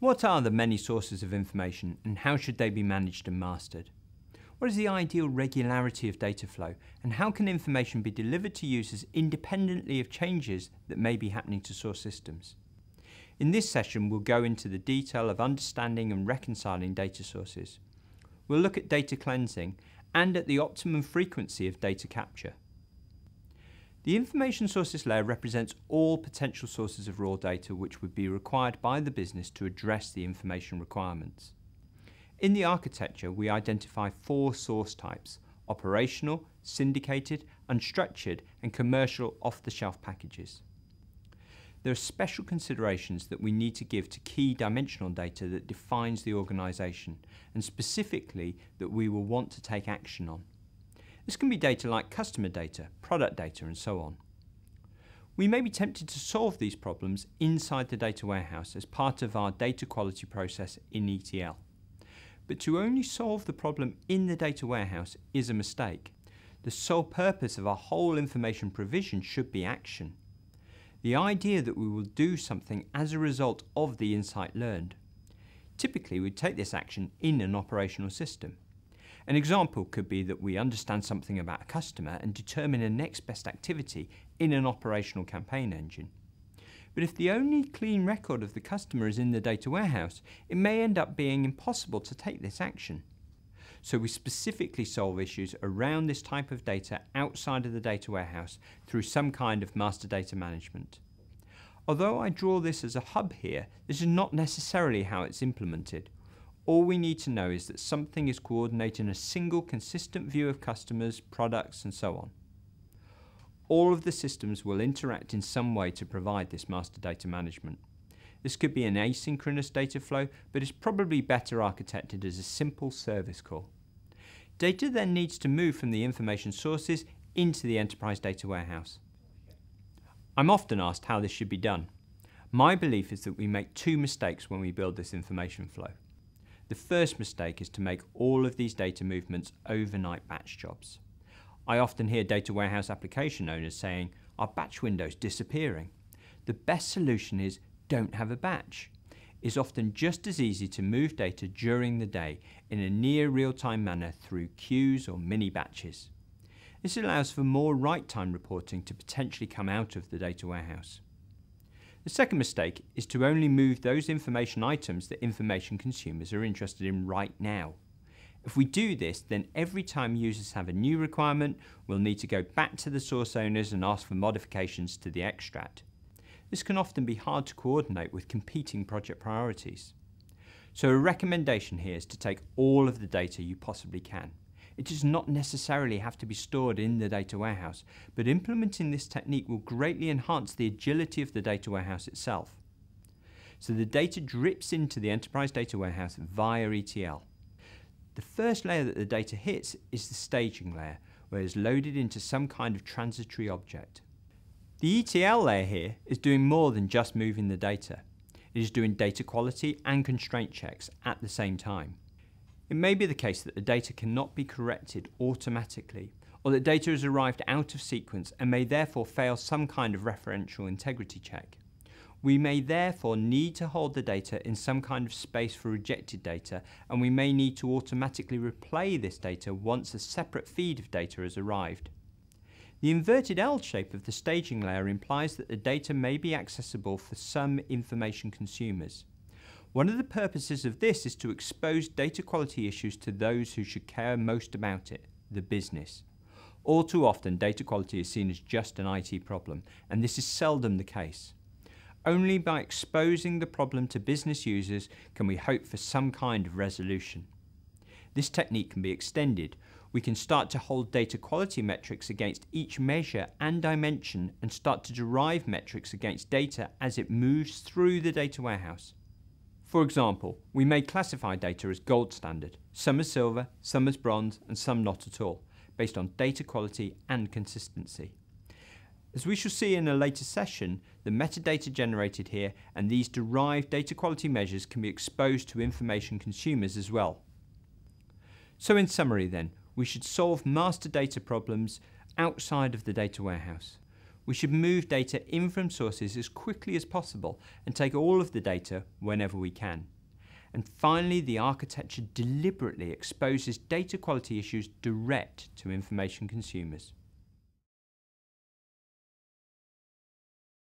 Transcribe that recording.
What are the many sources of information and how should they be managed and mastered? What is the ideal regularity of data flow and how can information be delivered to users independently of changes that may be happening to source systems? In this session we'll go into the detail of understanding and reconciling data sources. We'll look at data cleansing and at the optimum frequency of data capture. The information sources layer represents all potential sources of raw data which would be required by the business to address the information requirements. In the architecture, we identify four source types, operational, syndicated, unstructured, and commercial off-the-shelf packages. There are special considerations that we need to give to key dimensional data that defines the organisation, and specifically that we will want to take action on. This can be data like customer data, product data and so on. We may be tempted to solve these problems inside the data warehouse as part of our data quality process in ETL. But to only solve the problem in the data warehouse is a mistake. The sole purpose of our whole information provision should be action. The idea that we will do something as a result of the insight learned. Typically, we take this action in an operational system. An example could be that we understand something about a customer and determine a next best activity in an operational campaign engine. But if the only clean record of the customer is in the data warehouse, it may end up being impossible to take this action. So we specifically solve issues around this type of data outside of the data warehouse through some kind of master data management. Although I draw this as a hub here, this is not necessarily how it's implemented. All we need to know is that something is coordinating a single consistent view of customers, products and so on. All of the systems will interact in some way to provide this master data management. This could be an asynchronous data flow, but is probably better architected as a simple service call. Data then needs to move from the information sources into the enterprise data warehouse. I'm often asked how this should be done. My belief is that we make two mistakes when we build this information flow. The first mistake is to make all of these data movements overnight batch jobs. I often hear data warehouse application owners saying, our batch window's disappearing. The best solution is don't have a batch. It's often just as easy to move data during the day in a near real-time manner through queues or mini batches. This allows for more right-time reporting to potentially come out of the data warehouse. The second mistake is to only move those information items that information consumers are interested in right now. If we do this, then every time users have a new requirement, we'll need to go back to the source owners and ask for modifications to the extract. This can often be hard to coordinate with competing project priorities. So a recommendation here is to take all of the data you possibly can. It does not necessarily have to be stored in the data warehouse, but implementing this technique will greatly enhance the agility of the data warehouse itself. So the data drips into the enterprise data warehouse via ETL. The first layer that the data hits is the staging layer, where it is loaded into some kind of transitory object. The ETL layer here is doing more than just moving the data. It is doing data quality and constraint checks at the same time. It may be the case that the data cannot be corrected automatically, or that data has arrived out of sequence and may therefore fail some kind of referential integrity check. We may therefore need to hold the data in some kind of space for rejected data, and we may need to automatically replay this data once a separate feed of data has arrived. The inverted L shape of the staging layer implies that the data may be accessible for some information consumers. One of the purposes of this is to expose data quality issues to those who should care most about it, the business. All too often, data quality is seen as just an IT problem, and this is seldom the case. Only by exposing the problem to business users can we hope for some kind of resolution. This technique can be extended. We can start to hold data quality metrics against each measure and dimension and start to derive metrics against data as it moves through the data warehouse. For example, we may classify data as gold standard, some as silver, some as bronze, and some not at all, based on data quality and consistency. As we shall see in a later session, the metadata generated here and these derived data quality measures can be exposed to information consumers as well. So in summary then, we should solve master data problems outside of the data warehouse. We should move data in from sources as quickly as possible and take all of the data whenever we can. And finally, the architecture deliberately exposes data quality issues direct to information consumers.